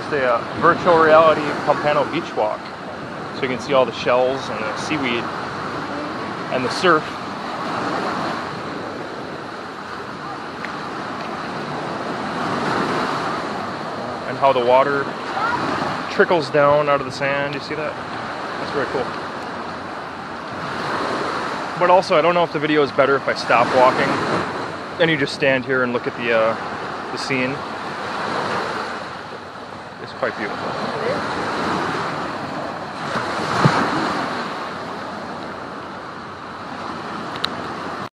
just a uh, virtual reality Pompano beach walk. So you can see all the shells and the seaweed and the surf. And how the water trickles down out of the sand. You see that? That's very cool. But also, I don't know if the video is better if I stop walking and you just stand here and look at the uh, the scene. It's quite beautiful.